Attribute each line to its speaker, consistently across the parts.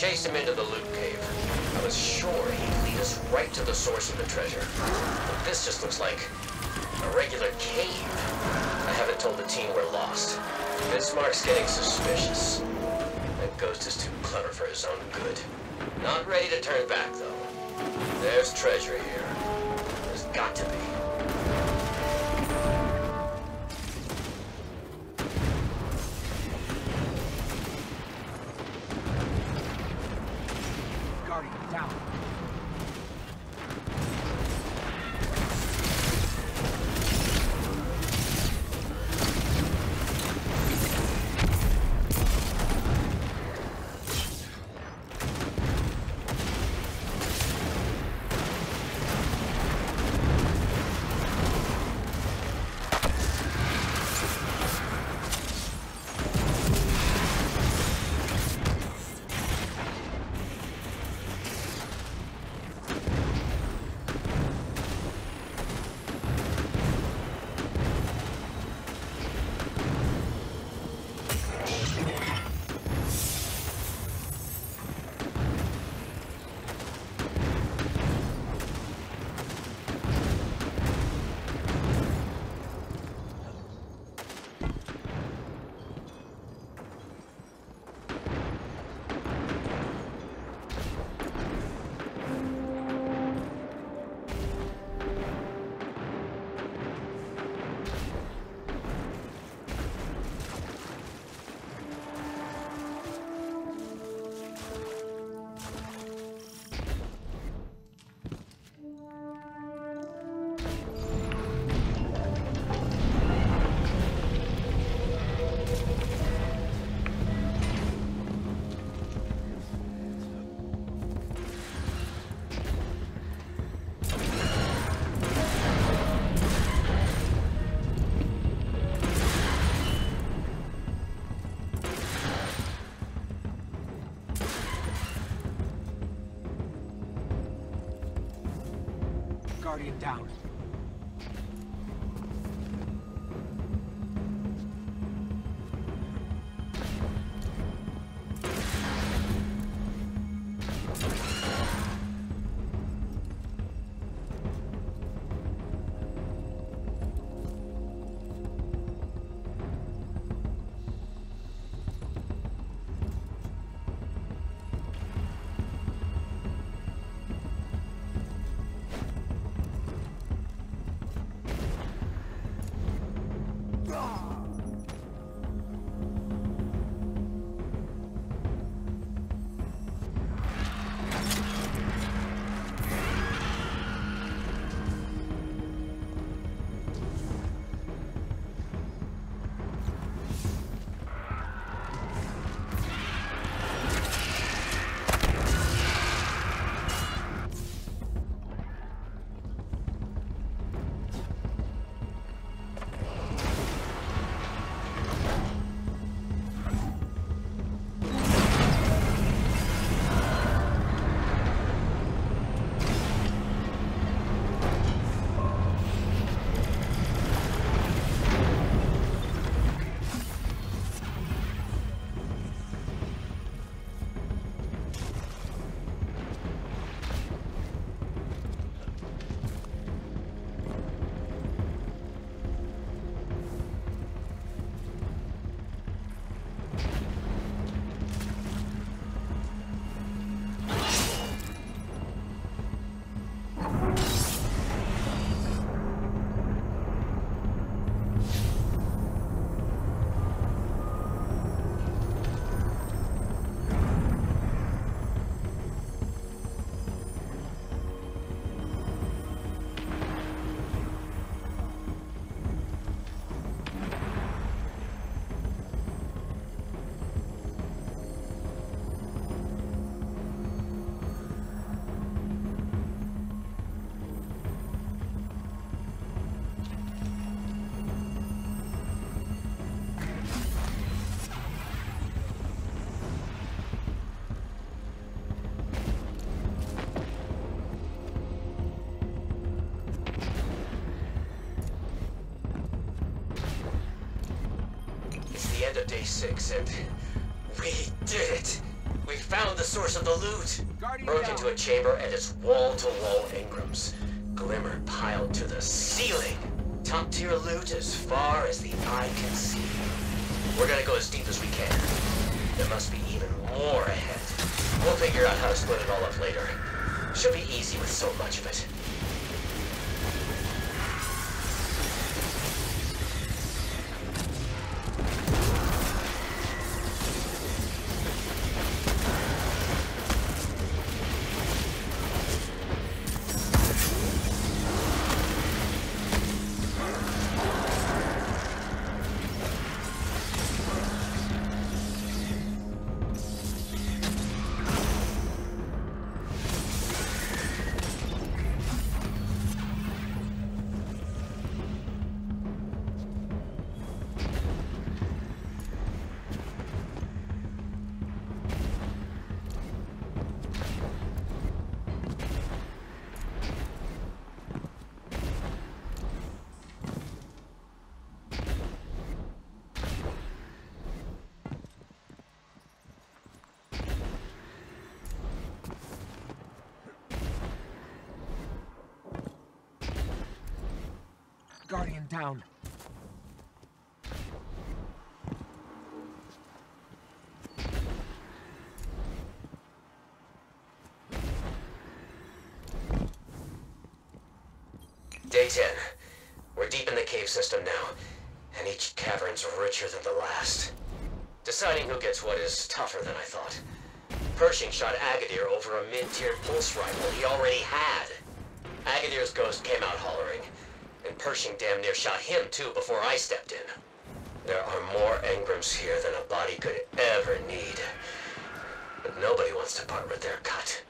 Speaker 1: chased him into the loot cave. I was sure he'd lead us right to the source of the treasure. But this just looks like a regular cave. I haven't told the team we're lost. Bismarck's getting suspicious. That ghost is too clever for his own good. Not ready to turn back, though. There's treasure here. There's got to be.
Speaker 2: Guardian down.
Speaker 1: The day six, and we did it. We found the source of the loot.
Speaker 2: Guardian
Speaker 1: Broke
Speaker 2: down.
Speaker 1: into a chamber and it's wall-to-wall Engrams. Glimmer piled to the ceiling. Top tier loot as far as the eye can see. We're gonna go as deep as we can. There must be even more ahead. We'll figure out how to split it all up later. Should be easy with so much of it.
Speaker 2: Guardian down.
Speaker 1: Day 10. We're deep in the cave system now, and each cavern's richer than the last. Deciding who gets what is tougher than I thought. Pershing shot Agadir over a mid-tier pulse rifle he already had. Agadir's ghost came out hollering, Pershing damn near shot him too before I stepped in. There are more Engrams here than a body could ever need. But nobody wants to part with their cut.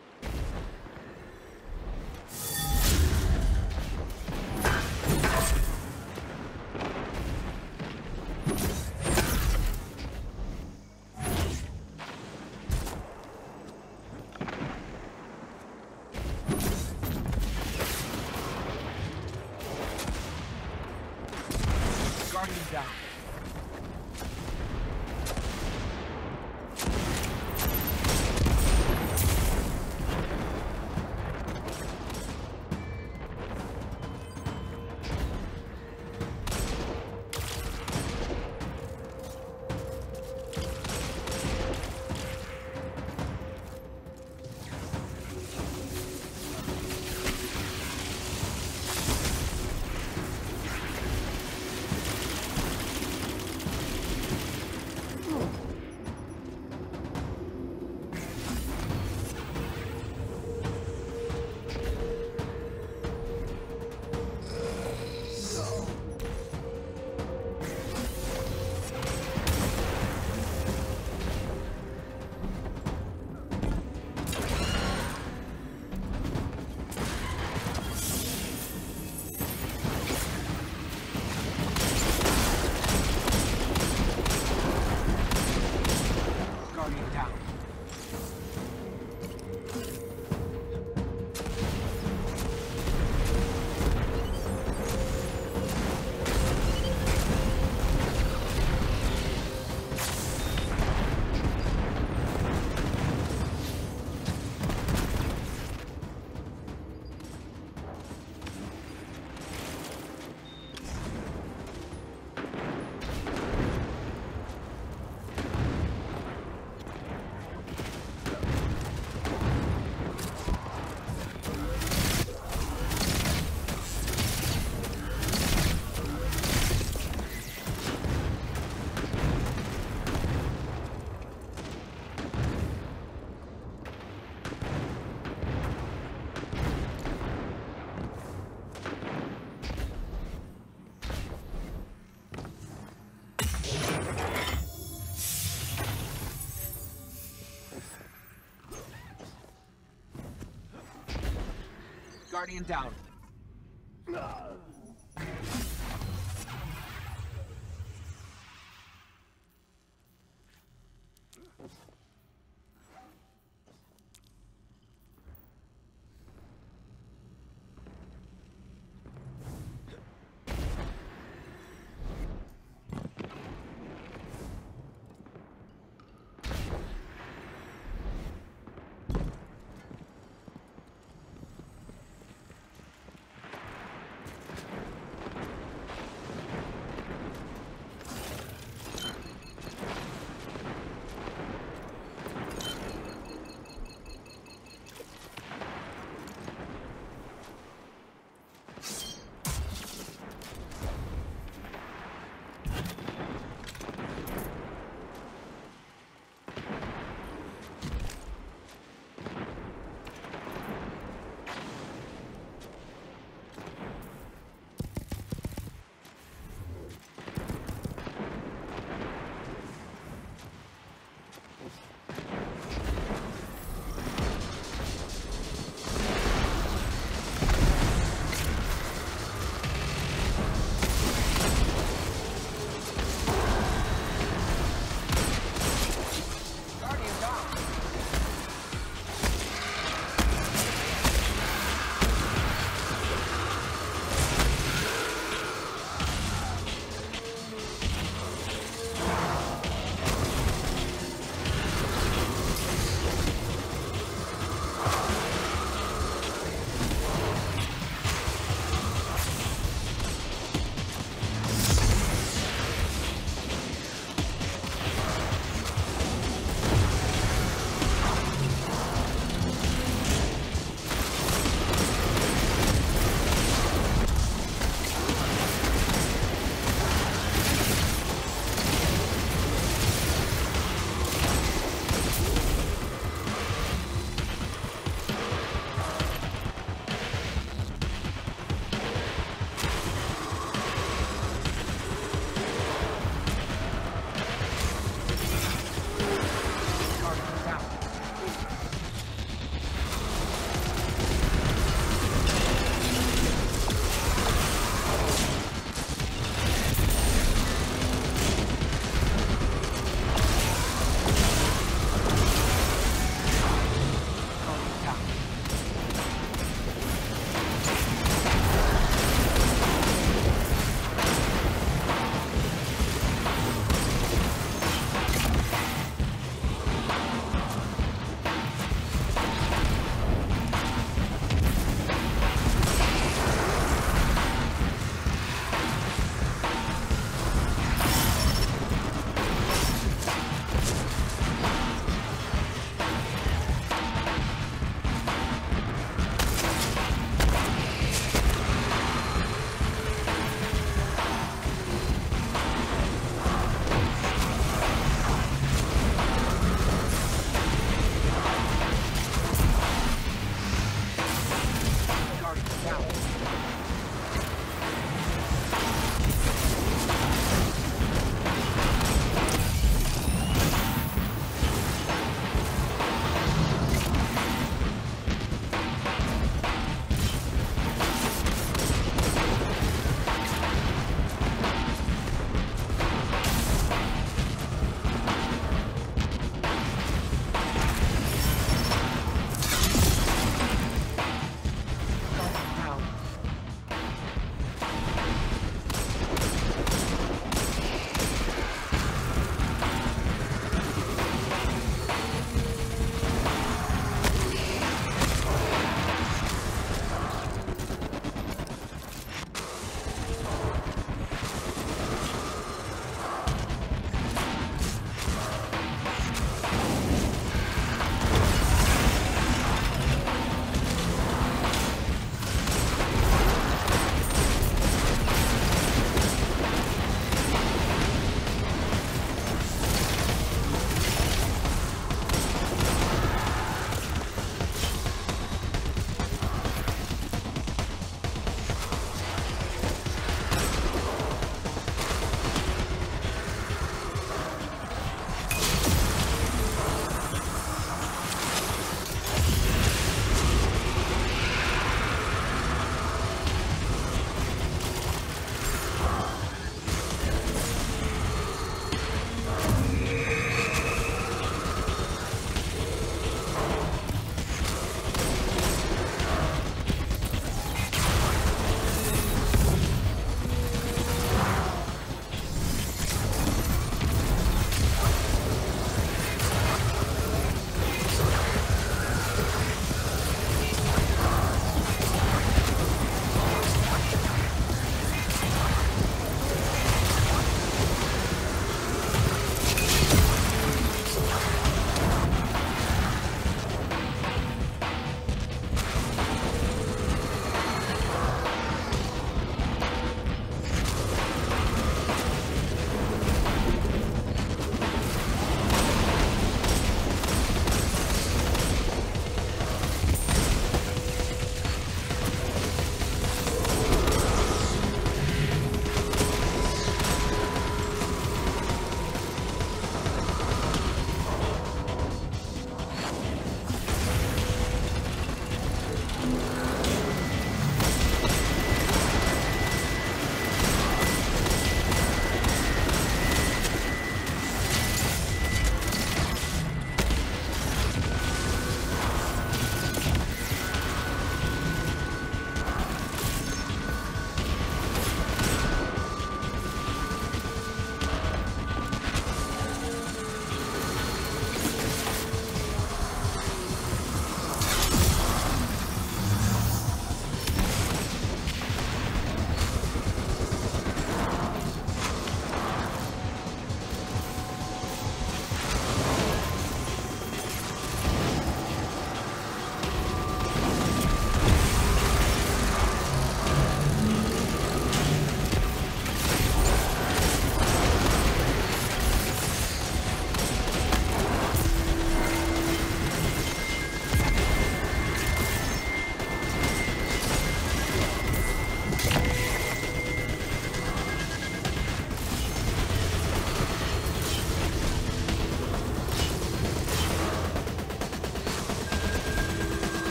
Speaker 2: Guardian down.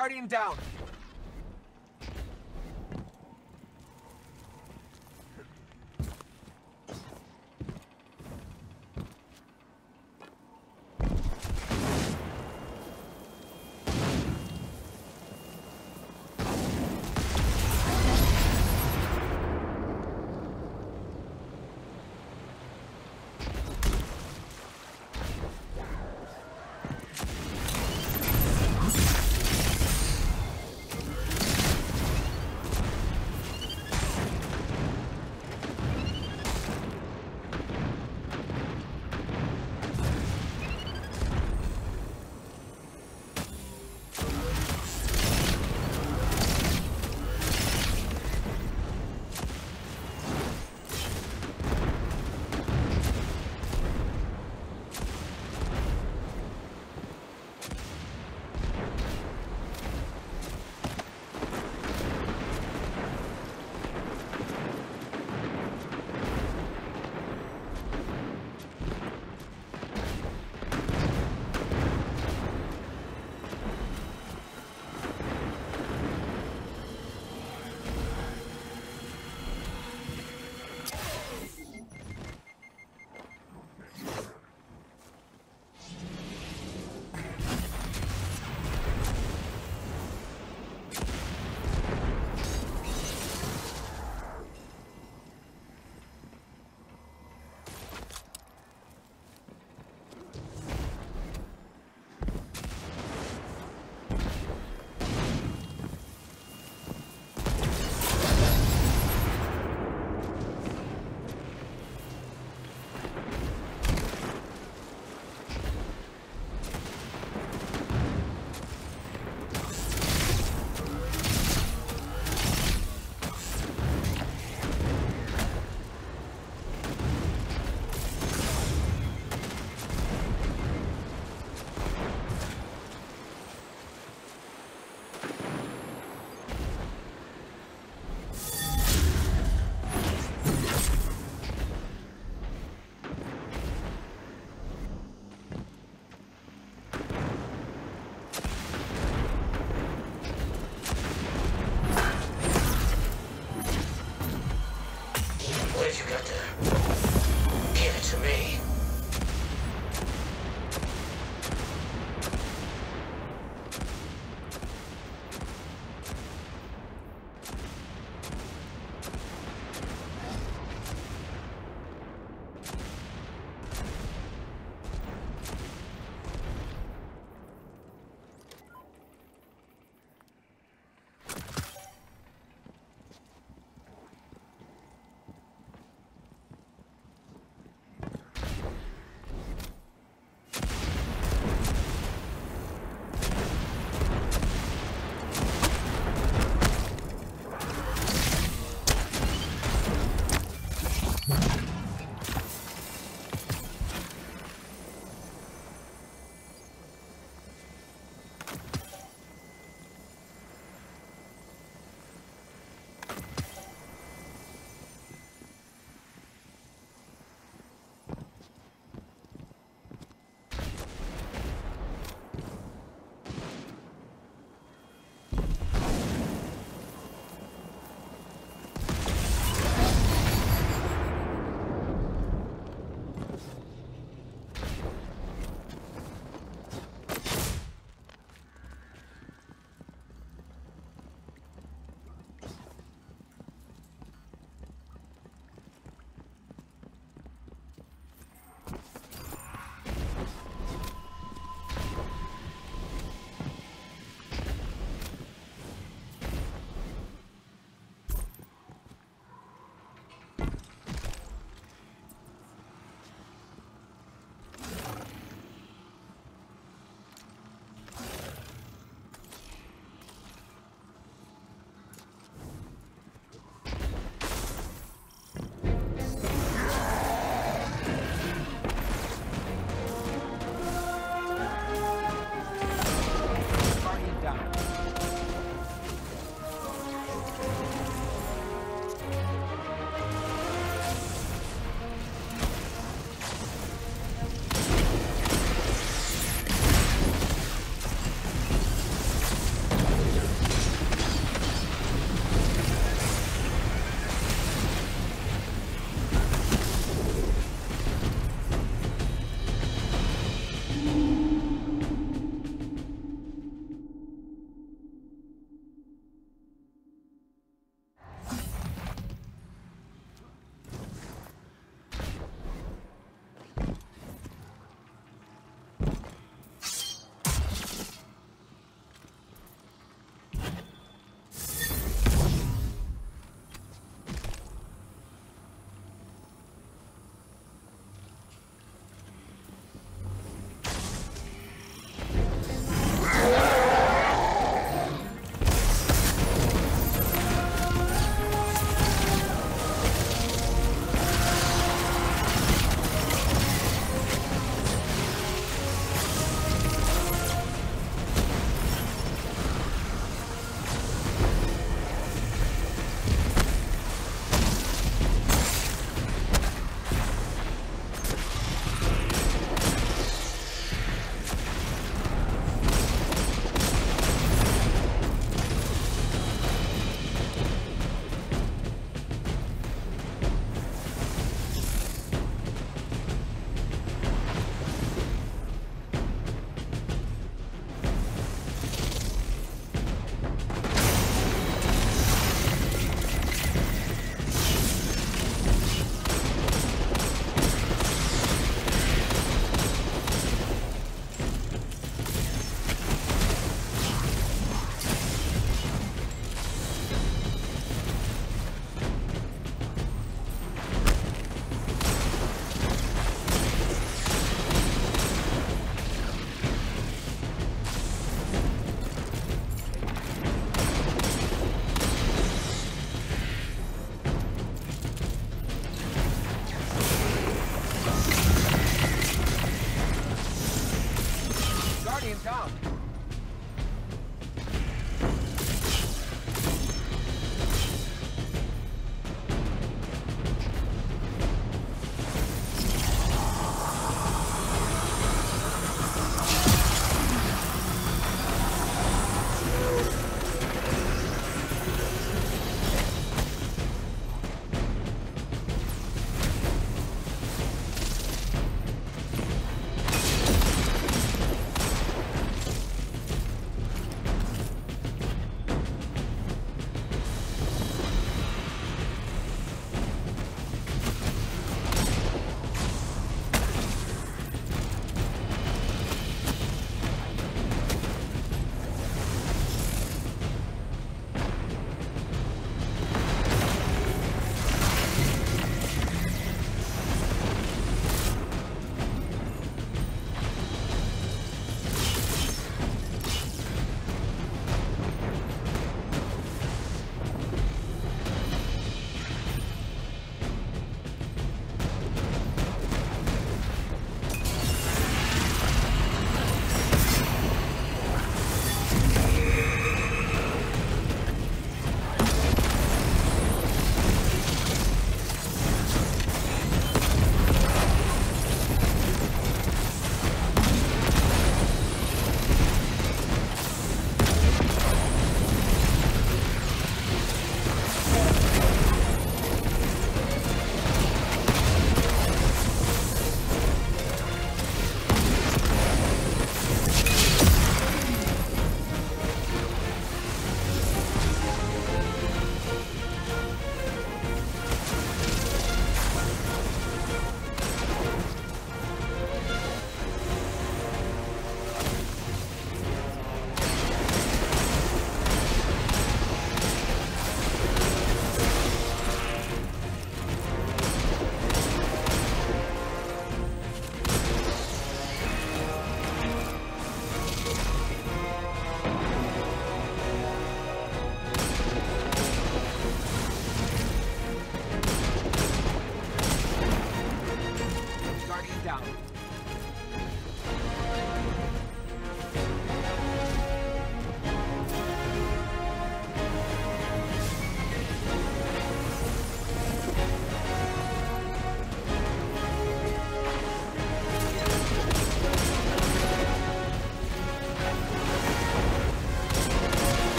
Speaker 2: Guardian down.